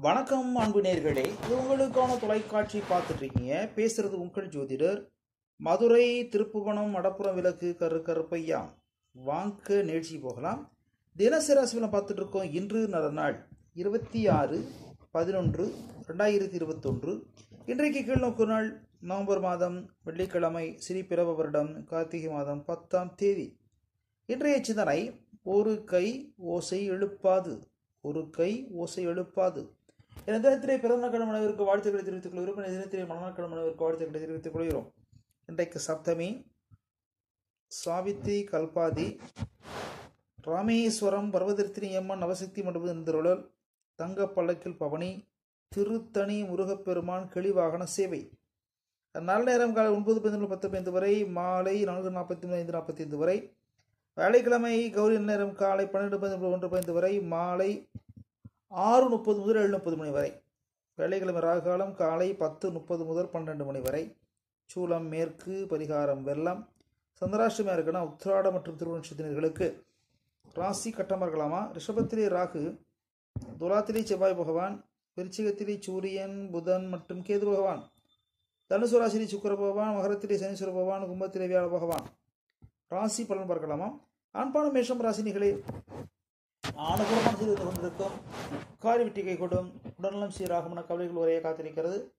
வணக்கம் அன்பு நேர்களே. உங்களுக்கான தொலைக்காட்சி பார்த்துட்டு இருக்கீங்க பேசுறது உங்கள் ஜோதிடர் மதுரை திருப்புவனம் மடப்புறம் விளக்கு கரு கருப்பையா. வாங்க நிகழ்ச்சி போகலாம். தினசரி பார்த்துட்டு இருக்கோம் இன்று நல்ல நாள். இருபத்தி ஆறு பதினொன்று ரெண்டாயிரத்தி இருபத்தொன்று. இன்றைக்கு கீழ்நோக்கு நாள். நவம்பர் மாதம் வெள்ளிக்கிழமை ஸ்ரீ பிறவ வருடம் கார்த்திகை மாதம் பத்தாம் தேதி. இன்றைய சிந்தனை ஒரு கை ஓசை எழுப்பாது. ஒரு கை ஓசை எழுப்பாது. என தினத்திலே பிறந்த கிழமனவிற்கு வாழ்த்துக்களை தெரிவித்துக் கொள்கிறோம். இந்த தினத்திலே மரண கிழமனவிற்கு வாழ்த்துக்களை தெரிவித்துக் கொள்கிறோம். இன்றைக்கு சப்தமி சாவித்ரி கல்பாதி ராமேஸ்வரம் பர்வதர்த்தினி அம்மன் நவசக்தி மண்டபம் எந்திரொழல் தங்க பல்லக்கில் பவனி திருத்தணி முருகப்பெருமான் கிளிவாகன சேவை. நல்ல நேரம் காலை ஒன்பது பதினொன்று பத்து பதினைந்து வரை மாலை நான்கு நாற்பத்தி மூணு ஐந்து நாற்பத்தி ஐந்து வரை வேலைக்கிழமை கௌரி நேரம் காலை பன்னெண்டு பதினொன்று ஒன்று பதினைந்து வரை மாலை ஆறு முப்பது முதல் ஏழு முப்பது மணி வரை. வெள்ளிக்கிழமை ராகாலம் காலை பத்து முப்பது முதல் பன்னெண்டு மணி வரை. சூலம் மேற்கு பரிகாரம் வெள்ளம். சந்திராஷ்டமியாக இருக்குன்னா உத்திராடம் மற்றும் திருவனட்சத்தினர்களுக்கு ராசி கட்டமாக இருக்கலாமா ரிஷபத்திலே ராகு துலாத்திலே செவ்வாய் பகவான் விருச்சிகத்திலே சூரியன் புதன் மற்றும் கேது பகவான். தனுசு ராசிலே சுக்கர பகவான் மகரத்திலே சனீஸ்வர பகவான் கும்பத்திலே வியாழ பகவான். ராசி பலன் பார்க்கலாமா? ஆண்பான மேஷம் ராசினிகளே ஆணுகூலமான செய்து கொண்டிருக்கும். காரி வெட்டி கொடும். உடல்நலம் சீராகும் என கவலைகள் உரையை காத்திருக்கிறது.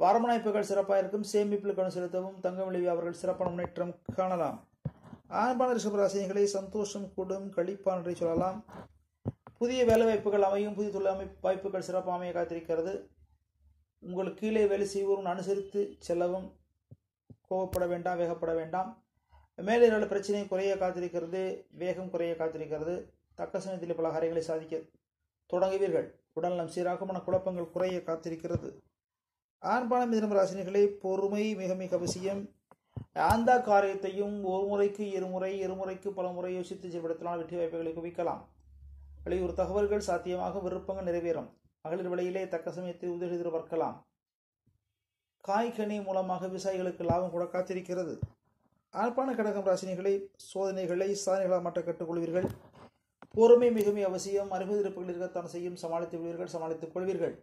வாரமணைப்புகள் சிறப்பாக இருக்கும். சேமிப்பில் கவனம் செலுத்தவும். தங்கம் விளைவி அவர்கள் சிறப்பான முன்னேற்றம் காணலாம். ஆண்பான ரிஷபராசினிகளை சந்தோஷம் கூடும். கழிப்பான் என்று சொல்லலாம். புதிய வேலை வாய்ப்புகள் அமையும். புதிய தொழில் அமைப்பு வாய்ப்புகள் சிறப்பாக அமைய காத்திருக்கிறது. உங்களுக்கு கீழே வேலை செய்வோரும் அனுசரித்து செல்லவும். கோவப்பட வேண்டாம். வேகப்பட வேண்டாம். மேலிரல் பிரச்சனை குறைய காத்திருக்கிறது. வேகம் குறைய காத்திருக்கிறது. தக்க சமயத்தில் பல காரியங்களை சாதிக்க தொடங்குவீர்கள். உடல்நலம் சீராக மன குழப்பங்கள் குறைய காத்திருக்கிறது. ஆண்பான மிதனம் ராசினிகளை பொறுமை மிக மிக அவசியம். அந்த காரியத்தையும் ஒரு முறைக்கு இருமுறை இருமுறைக்கு பல முறை யோசித்து செயல்படுத்தலாம் வெற்றி வாய்ப்புகளை குவிக்கலாம். வெளியூர் தகவல்கள் சாத்தியமாக விருப்பங்கள் நிறைவேறும். மகளிர் விலையிலே தக்க சமயத்தில் உதவி எதிர்பார்க்கலாம் காய்கனி மூலமாக விவசாயிகளுக்கு லாபம் கூட காத்திருக்கிறது. ஆழ்பான கடகம் ராசினிகளை சோதனைகளை சாதனைகளாக மாற்ற கற்றுக்கொள்வீர்கள். பொறுமை மிகுமை அவசியம் அறுபது இருப்புகள் இருக்கத்தான் செய்யும். சமாளித்து விடுவீர்கள் சமாளித்துக் கொள்வீர்கள்.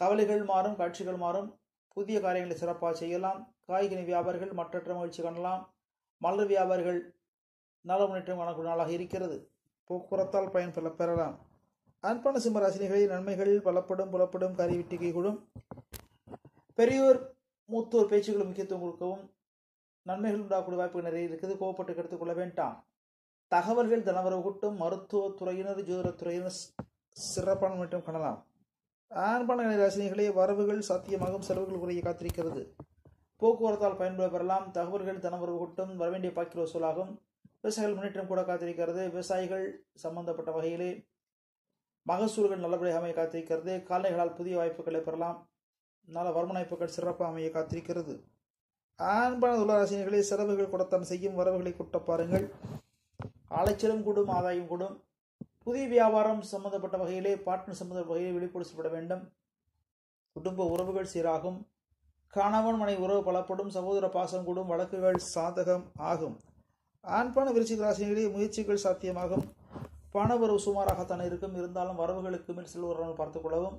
கவலைகள் மாறும் காட்சிகள் மாறும். புதிய காரியங்களை சிறப்பாக செய்யலாம். காய்கனி வியாபாரிகள் மற்றற்ற மகிழ்ச்சி காணலாம். மலர் வியாபாரிகள் நல முன்னேற்றம் காணக்கூடிய நாளாக இருக்கிறது. போக்குவரத்தால் பயன் பெற பெறலாம். அன்பான சிம்மராசினிகளில் நன்மைகள் பலப்படும் புலப்படும் கறி விட்டிகை கூடும் பெரியோர் மூத்தோர் பேச்சுகளும் முக்கியத்துவம் கொடுக்கவும் நன்மைகள் உண்டாகக்கூடிய வாய்ப்புகள் நிறைய இருக்குது. கோவப்பட்டு கெடுத்துக்கொள்ள வேண்டாம். தகவல்கள் தனவரவு கூட்டம் மருத்துவத்துறையினர் ஜோதிடத்துறையினர் சிறப்பான முன்னேற்றம் காணலாம். ஆண்பான ராசினிகளே வரவுகள் சாத்தியமாகும் செலவுகள் குறைய காத்திருக்கிறது. போக்குவரத்தால் பயன்பட பெறலாம் தகவல்கள் தனவரவு கூட்டும் வரவேண்டிய பாக்கிய வசூலாகும். விவசாயிகள் முன்னேற்றம் கூட காத்திருக்கிறது விவசாயிகள் சம்பந்தப்பட்ட வகையிலே மகசூல்கள் நல்லபடியாக அமைய காத்திருக்கிறது கால்நடைகளால் புதிய வாய்ப்புகளை பெறலாம் நல்ல வருமான வாய்ப்புகள் சிறப்பாக அமைய காத்திருக்கிறது. ஆண்பான துளராசினிகளே செலவுகள் கூடத்தான் செய்யும் வரவுகளை கூட்ட பாருங்கள். அலைச்சலும் கூடும் ஆதாயம் கூடும். புதிய வியாபாரம் சம்பந்தப்பட்ட வகையிலே பாட்னர் சம்பந்தப்பட்ட வகையிலே வெளிப்படுத்தப்பட வேண்டும். குடும்ப உறவுகள் சீராகும். கணவன் மனை உறவு பலப்படும். சகோதர பாசம் கூடும். வழக்குகள் சாதகம் ஆகும். ஆண்பான விருச்சிக ராசினிகளே முயற்சிகள் சாத்தியமாகும். பண வரவு சுமாராகத்தான் இருக்கும். இருந்தாலும் வரவுகளுக்கு மேல் செல்வர்கள் பார்த்துக்கொள்ளவும்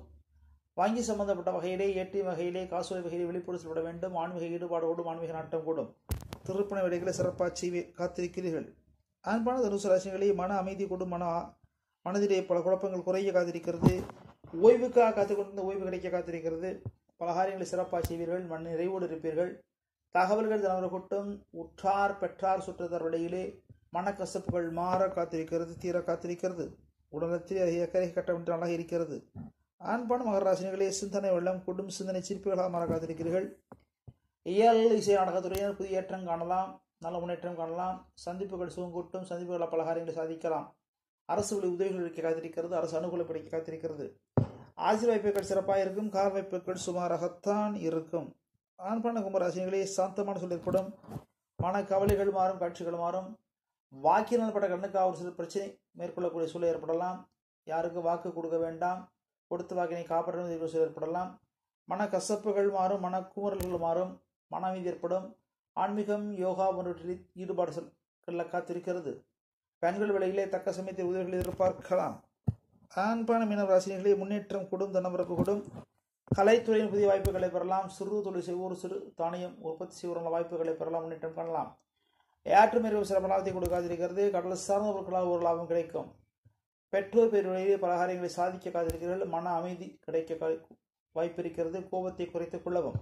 வங்கி சம்பந்தப்பட்ட வகையிலே ஏடி வகையிலே காசோலை வகையிலே வெளிப்படுத்தப்பட வேண்டும். ஆன்மீக ஈடுபாடோடும் ஆன்மீக நாட்டம் கூடும். திருப்பண வேலைகளை சிறப்பாக செய்வே காத்திருக்கிறீர்கள். அன்பான தனுசு ராசிகளே மன அமைதி கொண்டு மன மனதிலே பல குழப்பங்கள் குறைய காத்திருக்கிறது. ஓய்வுக்காக காத்துக்கொண்டிருந்த ஓய்வு கிடைக்க காத்திருக்கிறது. பல காரியங்களை சிறப்பாக செய்வீர்கள் மண் நிறைவோடு இருப்பீர்கள். தகவல்கள் தலைவர் கூட்டம் உற்றார் பெற்றார் சுற்றத்தார் விடையிலே மனக்கசப்புகள் மாற காத்திருக்கிறது தீர காத்திருக்கிறது. உடலத்தில் அக்கறை கட்ட அழகாக இருக்கிறது. ஆண்பான மகராசினிகளே சிந்தனை வெள்ளம் கூடும் சிந்தனை சிற்பிகளாக மாற காத்திருக்கிறீர்கள். இயல் இசை நாடகத்துறையினர் புதிய ஏற்றம் காணலாம். நல்ல முன்னேற்றம் காணலாம். சந்திப்புகள் சுகங்கூட்டும் சந்திப்புகள் பலகாரங்களை சாதிக்கலாம். அரசு உதவிகள் இருக்க காத்திருக்கிறது அரசு அனுகூலம் கிடைக்க காத்திருக்கிறது. ஆசிர் வாய்ப்புகள் சிறப்பாக இருக்கும் கார் வாய்ப்புகள் சுமாராகத்தான் இருக்கும். ஆண்பான கும்பராசினிகளே சாந்தமான சொல் ஏற்படும் மன கவலைகள் மாறும் காட்சிகள் மாறும். வாக்கினால் பட்ட கண்ணுக்கு ஒரு சில பிரச்சனை மேற்கொள்ளக்கூடிய சூழல் ஏற்படலாம். யாருக்கு வாக்கு கொடுக்க வேண்டாம். கொடுத்த வாக்கினை காப்பாற்ற சூழல் ஏற்படலாம். மன கசப்புகள் மாறும் மன குமரல்கள் மாறும். மன ஏற்படும். ஆன்மீகம் யோகா போன்றவற்றில் ஈடுபாடு காத்திருக்கிறது. பெண்கள் விலையிலே தக்க சமயத்தில் உதவிகள் எதிர்பார்க்கலாம். ஆண்பான மீனவ ராசினிகளே முன்னேற்றம் கூடும் தனமரப்பு கூடும். கலைத்துறையின் புதிய வாய்ப்புகளை பெறலாம். சிறு தொழில் செய்வோர் சிறு தானியம் உற்பத்தி செய்வோரான வாய்ப்புகளை பெறலாம் முன்னேற்றம் காணலாம். ஏற்றுமறை சிறப்பு லாபத்தை கொடுக்காதிருக்கிறது. கடல் சார்ந்த பொருட்களால் ஒரு லாபம் கிடைக்கும். பெற்றோர் பெருவழியிலே பலகாரங்களை சாதிக்க காத்திருக்கிறீர்கள். மன அமைதி கிடைக்க கா- வாய்ப்பு இருக்கிறது. கோபத்தை குறைத்துக் கொள்ளவும்.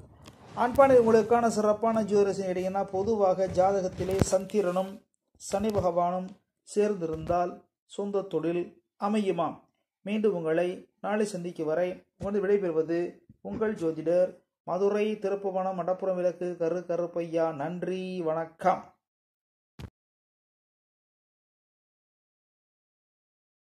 ஆண்பானை உங்களுக்கான சிறப்பான ஜோதிரசன் இடையினா பொதுவாக ஜாதகத்திலே சந்திரனும் சனி பகவானும் சேர்ந்திருந்தால் சொந்த தொழில் அமையுமாம். மீண்டும் உங்களை நாளை சந்திக்கும் வரை உங்களது விடைபெறுவது உங்கள் ஜோதிடர் மதுரை திருப்புவனம் மடப்புறம் விளக்கு கரு கருப்பையா. நன்றி வணக்கம்.